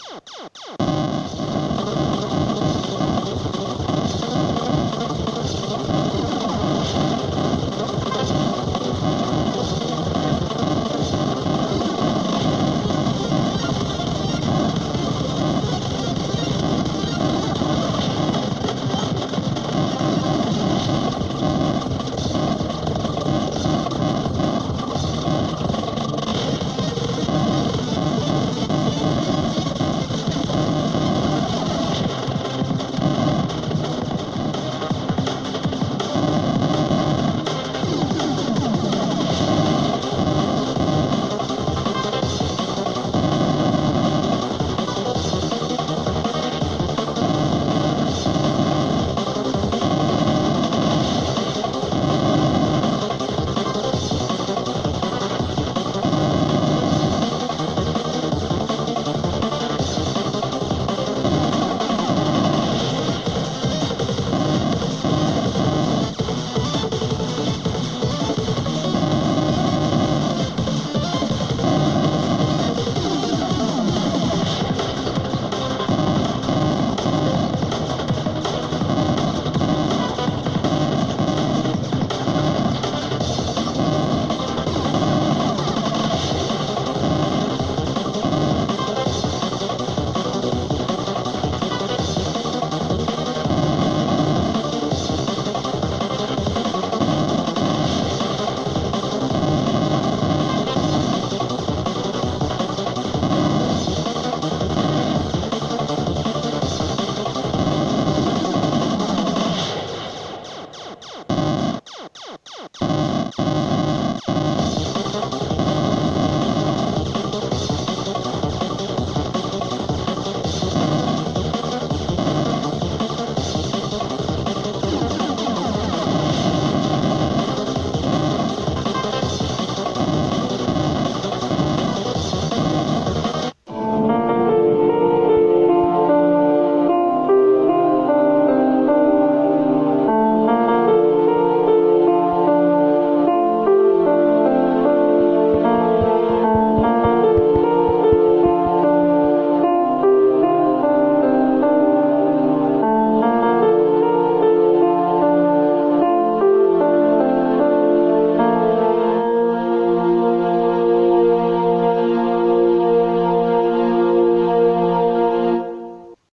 Oh, oh, oh, oh, oh.